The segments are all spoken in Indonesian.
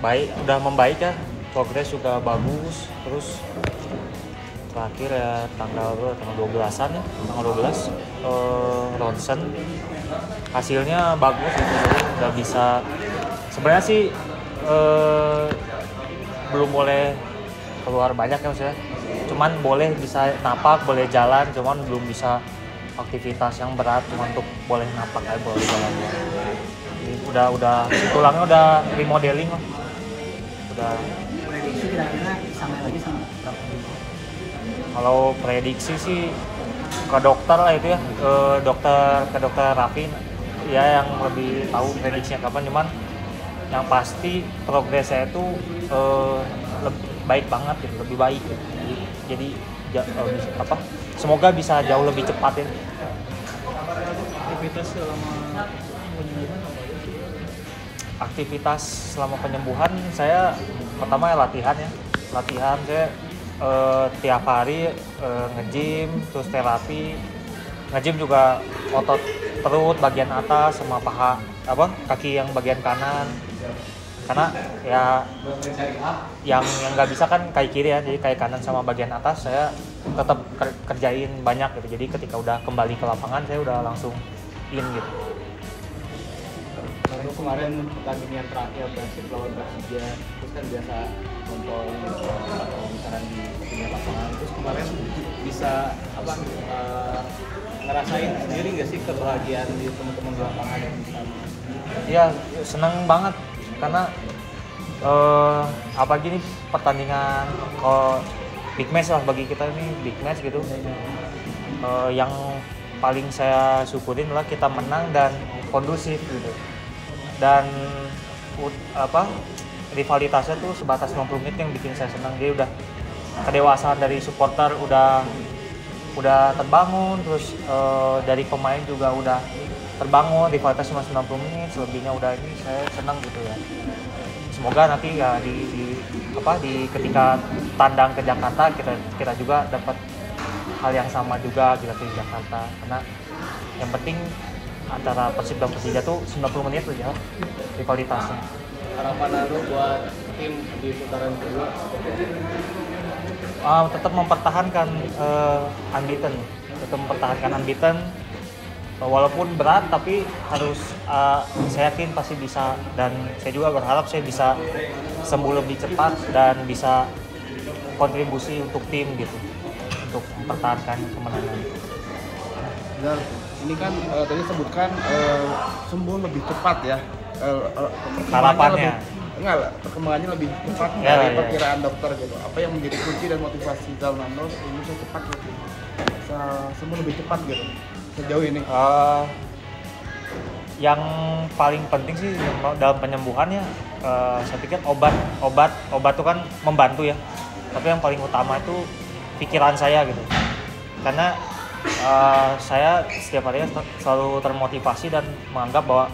baik udah membaik ya. Progres juga bagus. Terus terakhir ya tanggal tanggal 12-an ya? Tanggal 12 eh, ronsen. Hasilnya bagus gitu jadi udah bisa. Sebenarnya sih eh, belum boleh keluar banyak ya maksudnya. Cuman boleh bisa napak boleh jalan cuman belum bisa aktivitas yang berat untuk boleh napak aja boleh jalan. Jadi udah udah tulangnya udah remodeling lah. Udah. Prediksi kira-kira bisa main lagi sama? Kalau prediksi sih ke dokter lah itu ya. Ke dokter ke dokter Raffi. Ya yang lebih tahu prediksinya kapan. Cuman yang pasti progres saya itu eh, leb- baik banget gitu lebih baik gitu. jadi, jadi ja- eh, apa semoga bisa jauh lebih cepat ya aktivitas selama penyembuhan sih? aktivitas selama penyembuhan saya pertama ya latihan ya. Latihan saya eh, tiap hari eh, nge-gym terus terapi. Nge-gym juga otot perut bagian atas sama paha apa kaki yang bagian kanan karena ya yang yang nggak bisa kan kaki kiri ya jadi kaki kanan sama bagian atas saya tetap ker- kerjain banyak gitu. Jadi ketika udah kembali ke lapangan saya udah langsung in gitu. Lalu kemarin pertandingan terakhir Persib lawan Persija terus kan biasa nonton atau misalkan di pinggir lapangan. Terus kemarin bisa apa eh, ngerasain sendiri nggak sih kebahagiaan di teman-teman lapangan yang bisa Iya, seneng banget karena eh apa gini pertandingan kalau big match lah bagi kita ini big match gitu. Eh, yang paling saya syukurin adalah kita menang dan kondusif gitu. Dan ud- apa rivalitasnya tuh sebatas 90 menit yang bikin saya senang. Jadi udah kedewasaan dari supporter udah udah terbangun terus eh, dari pemain juga udah terbangun rivalitas cuma 90 menit selebihnya udah ini saya senang gitu ya. Semoga nanti ya di, di- apa di ketika tandang ke Jakarta kita kita juga dapat hal yang sama juga kita ke Jakarta. Karena yang penting antara Persib dan Persija tuh 90 menit tuh ya rivalitasnya. Harapan lalu buat tim di putaran kedua? Uh, tetap mempertahankan uh, unbeaten tetap mempertahankan unbeaten walaupun berat tapi harus uh, saya yakin pasti bisa dan saya juga berharap saya bisa sembuh lebih cepat dan bisa kontribusi untuk tim gitu untuk mempertahankan kemenangan Benar. Ini kan eh, tadi sebutkan eh, sembuh lebih cepat ya. Perkembangannya Harapannya. lebih- enggak perkembangannya lebih cepat Ya, dari ya. perkiraan dokter gitu. Apa yang menjadi kunci dan motivasi Zalnando ini bisa cepat gitu. Bisa sembuh lebih cepat gitu. Sejauh ini. Uh, yang paling penting sih dalam penyembuhannya uh, saya pikir obat obat obat itu kan membantu ya. Tapi yang paling utama itu pikiran saya gitu. Karena uh, saya setiap harinya selalu termotivasi dan menganggap bahwa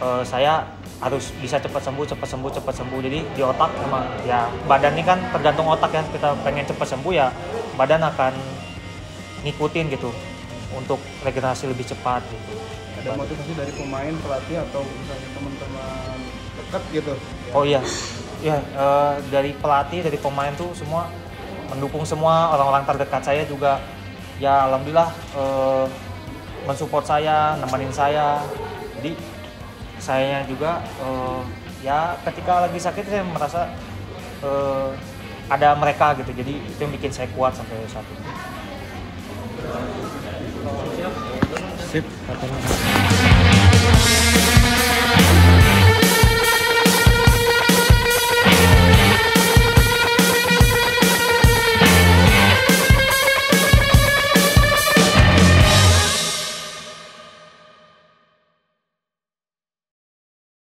uh, saya harus bisa cepat sembuh cepat sembuh cepat sembuh. Jadi di otak emang ya badan ini kan tergantung otak ya. Kita pengen cepat sembuh ya badan akan ngikutin gitu untuk regenerasi lebih cepat gitu Ada motivasi dari pemain, pelatih atau misalnya teman-teman dekat gitu. Oh iya, ya eh, dari pelatih, dari pemain tuh semua mendukung semua orang-orang terdekat saya juga. Ya alhamdulillah eh, mensupport saya, nemenin saya. Jadi saya juga eh, ya ketika lagi sakit saya merasa eh, ada mereka gitu. Jadi itu yang bikin saya kuat sampai saat ini. 行。好